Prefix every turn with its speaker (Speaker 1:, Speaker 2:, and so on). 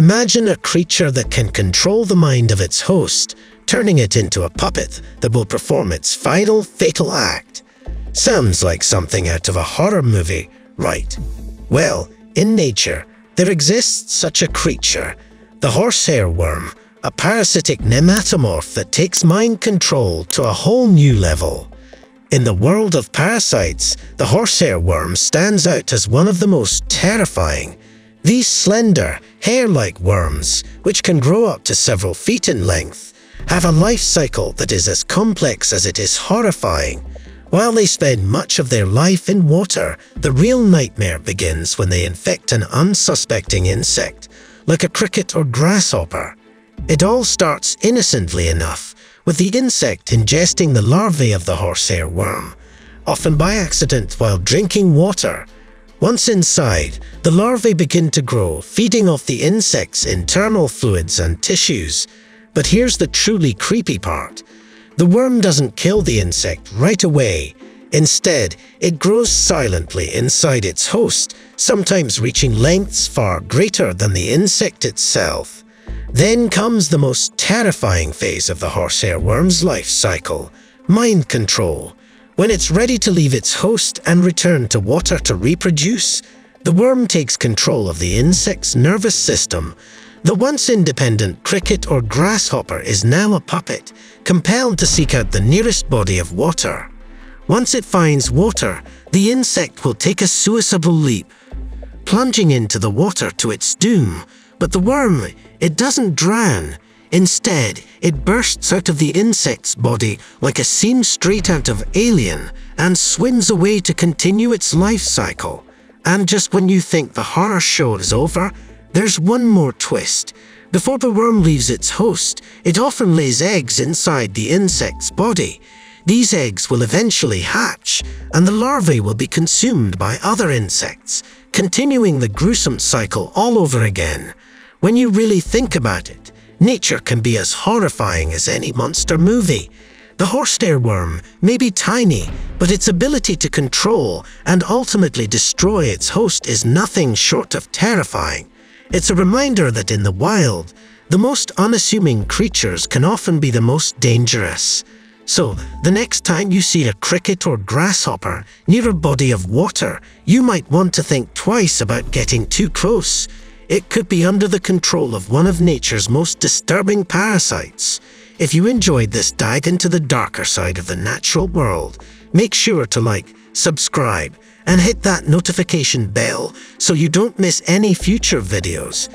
Speaker 1: Imagine a creature that can control the mind of its host, turning it into a puppet that will perform its final fatal act. Sounds like something out of a horror movie, right? Well, in nature, there exists such a creature, the horsehair worm, a parasitic nematomorph that takes mind control to a whole new level. In the world of parasites, the horsehair worm stands out as one of the most terrifying. These slender, hair-like worms, which can grow up to several feet in length, have a life cycle that is as complex as it is horrifying. While they spend much of their life in water, the real nightmare begins when they infect an unsuspecting insect, like a cricket or grasshopper. It all starts innocently enough, with the insect ingesting the larvae of the horsehair worm, often by accident while drinking water. Once inside, the larvae begin to grow, feeding off the insect's internal fluids and tissues. But here's the truly creepy part. The worm doesn't kill the insect right away. Instead, it grows silently inside its host, sometimes reaching lengths far greater than the insect itself. Then comes the most terrifying phase of the horsehair worm's life cycle, mind control. When it's ready to leave its host and return to water to reproduce, the worm takes control of the insect's nervous system. The once independent cricket or grasshopper is now a puppet, compelled to seek out the nearest body of water. Once it finds water, the insect will take a suicidal leap, plunging into the water to its doom. But the worm, it doesn't drown. Instead, it bursts out of the insect's body like a scene straight out of Alien and swims away to continue its life cycle. And just when you think the horror show is over, there's one more twist. Before the worm leaves its host, it often lays eggs inside the insect's body. These eggs will eventually hatch, and the larvae will be consumed by other insects, continuing the gruesome cycle all over again. When you really think about it, nature can be as horrifying as any monster movie. The horsehair worm may be tiny, but its ability to control and ultimately destroy its host is nothing short of terrifying. It's a reminder that in the wild, the most unassuming creatures can often be the most dangerous. So, the next time you see a cricket or grasshopper near a body of water, you might want to think twice about getting too close. It could be under the control of one of nature's most disturbing parasites. If you enjoyed this dive into the darker side of the natural world, make sure to like, subscribe, and hit that notification bell so you don't miss any future videos.